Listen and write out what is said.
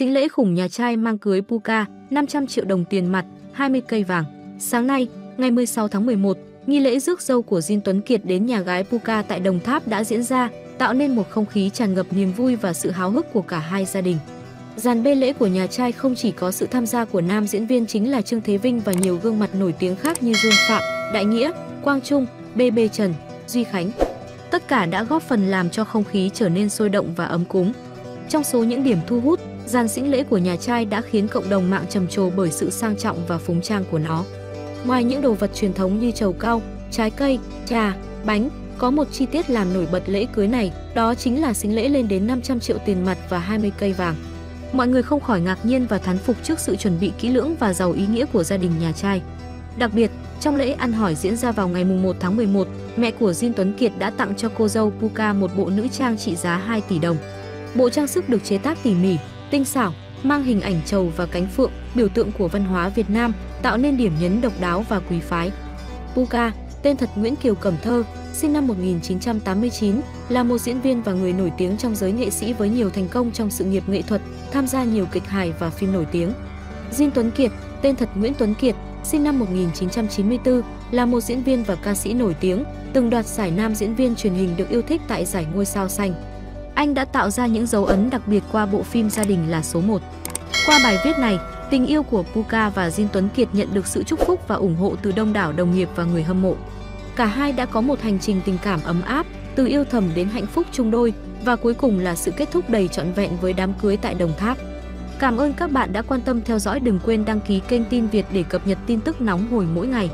Sính lễ khủng nhà trai mang cưới Puka, 500 triệu đồng tiền mặt, 20 cây vàng. Sáng nay, ngày 16 tháng 11, nghi lễ rước dâu của Jin Tuấn Kiệt đến nhà gái Puka tại Đồng Tháp đã diễn ra, tạo nên một không khí tràn ngập niềm vui và sự háo hức của cả hai gia đình. Dàn bê lễ của nhà trai không chỉ có sự tham gia của nam diễn viên chính là Trương Thế Vinh và nhiều gương mặt nổi tiếng khác như Dương Phạm, Đại Nghĩa, Quang Trung, BB Trần, Duy Khánh. Tất cả đã góp phần làm cho không khí trở nên sôi động và ấm cúng. Trong số những điểm thu hút, dàn xĩnh lễ của nhà trai đã khiến cộng đồng mạng trầm trồ bởi sự sang trọng và phúng trang của nó. Ngoài những đồ vật truyền thống như trầu cau, trái cây, trà, bánh, có một chi tiết làm nổi bật lễ cưới này, đó chính là xính lễ lên đến 500 triệu tiền mặt và 20 cây vàng. Mọi người không khỏi ngạc nhiên và thán phục trước sự chuẩn bị kỹ lưỡng và giàu ý nghĩa của gia đình nhà trai. Đặc biệt, trong lễ ăn hỏi diễn ra vào ngày 1 tháng 11, mẹ của Jin Tuấn Kiệt đã tặng cho cô dâu Puka một bộ nữ trang trị giá 2 tỷ đồng. Bộ trang sức được chế tác tỉ mỉ, tinh xảo, mang hình ảnh trầu và cánh phượng, biểu tượng của văn hóa Việt Nam, tạo nên điểm nhấn độc đáo và quý phái. Puka, tên thật Nguyễn Kiều Cẩm Thơ, sinh năm 1989, là một diễn viên và người nổi tiếng trong giới nghệ sĩ với nhiều thành công trong sự nghiệp nghệ thuật, tham gia nhiều kịch hài và phim nổi tiếng. Jin Tuấn Kiệt, tên thật Nguyễn Tuấn Kiệt, sinh năm 1994, là một diễn viên và ca sĩ nổi tiếng, từng đoạt giải nam diễn viên truyền hình được yêu thích tại giải Ngôi sao xanh. Anh đã tạo ra những dấu ấn đặc biệt qua bộ phim Gia đình là số 1. Qua bài viết này, tình yêu của Puka và Jin Tuấn Kiệt nhận được sự chúc phúc và ủng hộ từ đông đảo đồng nghiệp và người hâm mộ. Cả hai đã có một hành trình tình cảm ấm áp, từ yêu thầm đến hạnh phúc chung đôi và cuối cùng là sự kết thúc đầy trọn vẹn với đám cưới tại Đồng Tháp. Cảm ơn các bạn đã quan tâm theo dõi đừng quên đăng ký kênh tin Việt để cập nhật tin tức nóng hồi mỗi ngày.